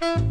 Bye.